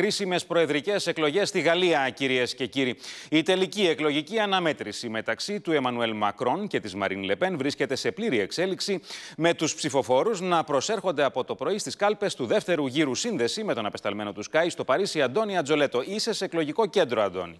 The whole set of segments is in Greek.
Κρίσιμες προεδρικές εκλογές στη Γαλλία, κυρίες και κύριοι. Η τελική εκλογική αναμέτρηση μεταξύ του Εμμανουέλ Μακρόν και της Μαρίν Λεπέν βρίσκεται σε πλήρη εξέλιξη, με τους ψηφοφόρους να προσέρχονται από το πρωί στις κάλπες του δεύτερου γύρου σύνδεση με τον απεσταλμένο του Σκάι στο Παρίσι, Αντώνη Ατζολέτο. Είσαι σε εκλογικό κέντρο, Αντώνη.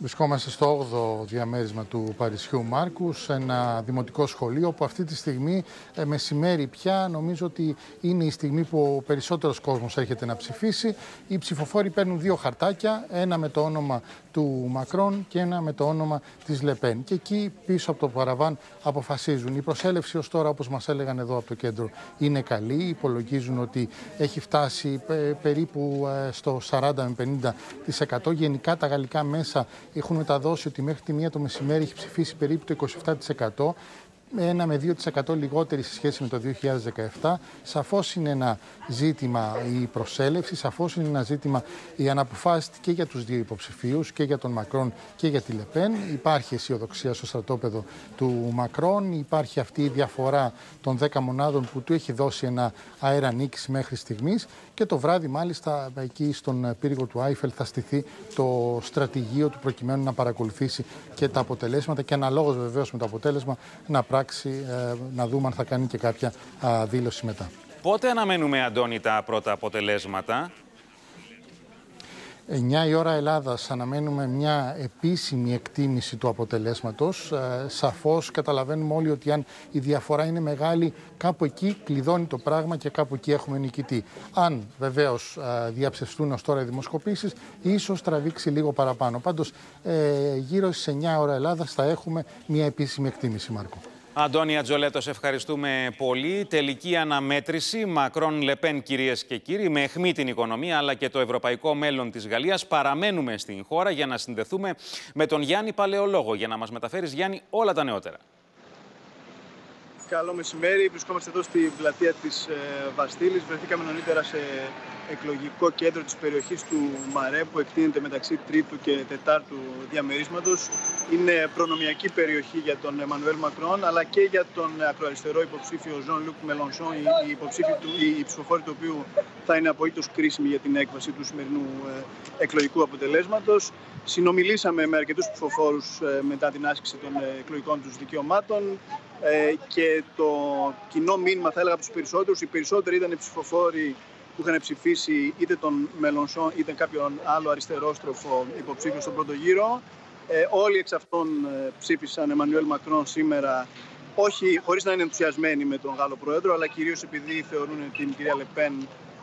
Βρισκόμαστε στο 8ο διαμέρισμα του Παρισιού Μάρκους, ένα δημοτικό σχολείο που αυτή τη στιγμή ε, μεσημέρι πια νομίζω ότι είναι η στιγμή που ο περισσότερος κόσμος έρχεται να ψηφίσει. Οι ψηφοφόροι παίρνουν δύο χαρτάκια, ένα με το όνομα του Μακρόν και ένα με το όνομα της Λεπέν. Και εκεί πίσω από το παραβάν αποφασίζουν. Η προσέλευση ως τώρα, όπως μας έλεγαν εδώ από το κέντρο, είναι καλή. Υπολογίζουν ότι έχει φτάσει περίπου ε, στο 40 με 50%. Γενικά τα γαλλικά μέσα έχουν μεταδώσει ότι μέχρι τη μία το μεσημέρι έχει ψηφίσει περίπου το 27% με 1 με 2% λιγότερη σε σχέση με το 2017. Σαφώς είναι ένα ζήτημα η προσέλευση, σαφώς είναι ένα ζήτημα η αναποφάσιστη και για τους δύο υποψηφίους, και για τον Μακρόν και για τη Λεπέν. Υπάρχει αισιοδοξία στο στρατόπεδο του Μακρόν, υπάρχει αυτή η διαφορά των 10 μονάδων που του έχει δώσει ένα αέρα νίκης μέχρι στιγμής και το βράδυ μάλιστα εκεί στον πύργο του Άιφελ θα στηθεί το στρατηγείο του προκειμένου να παρακολουθήσει και τα αποτελέσματα και αναλόγως βεβαίως με το αποτέλεσμα να πράξει ε, να δούμε αν θα κάνει και κάποια δήλωση μετά. Πότε αναμένουμε, Αντώνη, τα πρώτα αποτελέσματα; 9 η ώρα Ελλάδας αναμένουμε μια επίσημη εκτίμηση του αποτελέσματος. Ε, σαφώς καταλαβαίνουμε όλοι ότι αν η διαφορά είναι μεγάλη, κάπου εκεί κλειδώνει το πράγμα και κάπου εκεί έχουμε νικητή. Αν βεβαίως ε, διαψευστούν ως τώρα οι δημοσκοπήσεις, ίσως τραβήξει λίγο παραπάνω. Πάντως ε, γύρω στις 9 ώρα Ελλάδας θα έχουμε μια επίσημη εκτίμηση, Μάρκο. Αντώνη Ατζολέτο, ευχαριστούμε πολύ. Τελική αναμέτρηση Μακρόν Λεπέν, κυρίες και κύριοι, με αιχμή την οικονομία αλλά και το ευρωπαϊκό μέλλον της Γαλλίας. Παραμένουμε στην χώρα για να συνδεθούμε με τον Γιάννη Παλαιολόγο για να μας μεταφέρεις, Γιάννη, όλα τα νεότερα. Καλό μεσημέρι. Βρισκόμαστε εδώ στην πλατεία της ε, Βαστήλη. Βρεθήκαμε νωρίτερα σε εκλογικό κέντρο της περιοχής του Μαρέ που εκτείνεται μεταξύ τρίτου και τετάρτου διαμερίσματος. Είναι προνομιακή περιοχή για τον Εμμανουέλ Μακρόν αλλά και για τον ακροαριστερό υποψήφιο Ζων Λουκ Μελονσόν, η, του, η ψηφοφόρη του οποίου θα είναι απολύτως κρίσιμη για την έκβαση του σημερινού ε, εκλογικού αποτελέσματος. Συνομιλήσαμε με αρκετούς ψηφοφόρους ε, μετά την άσκηση των ε, εκλογικών τους δικαιωμάτων και το κοινό μήνυμα θα έλεγα από τους περισσότερους, οι περισσότεροι ήταν ψηφοφόροι που είχαν ψηφίσει είτε τον Μελονσόν είτε κάποιον άλλο αριστερόστροφο υποψήφιο στον πρώτο γύρο. Ε, όλοι εξ αυτών ε, ψήφισαν Εμμανουέλ Μακρόν σήμερα, όχι χωρίς να είναι ενθουσιασμένοι με τον Γάλλο Πρόεδρο, αλλά κυρίως επειδή θεωρούν την κυρία Λεπέν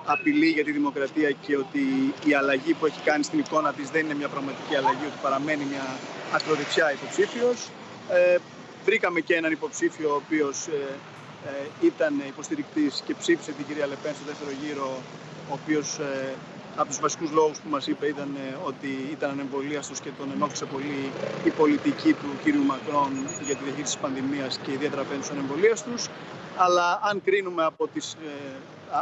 απειλή για τη δημοκρατία και ότι η αλλαγή που έχει κάνει στην εικόνα της δεν είναι μια πραγματική αλλαγή, ότι παραμένει μια ακροδεξιά υποψήφιος. Ε, βρήκαμε και έναν υποψήφιο ο οποίος ε, ε, ήταν υποστηρικτής και ψήφισε την κυρία Λεπέν στο δεύτερο γύρο, ο οποίος ε, από τους βασικούς λόγους που μας είπε ήταν ε, ότι ήταν ανεμβολίαστος και τον ενόχλησε πολύ η πολιτική του κύριου Μακρόν για τη διαχείριση της πανδημίας και ιδιαίτερα απέναντι στους ανεμβολίαστους. Αλλά αν κρίνουμε από τις ε,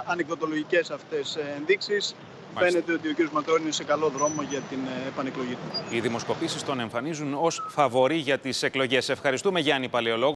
ανεκδοτολογικές αυτές ενδείξεις, Φαίνεται ότι ο κ. Μακρόν είναι σε καλό δρόμο για την επανεκλογή του. Οι δημοσκοπήσεις τον εμφανίζουν ως φαβορή για τις εκλογές. Ευχαριστούμε Γιάννη Παλαιολόγου.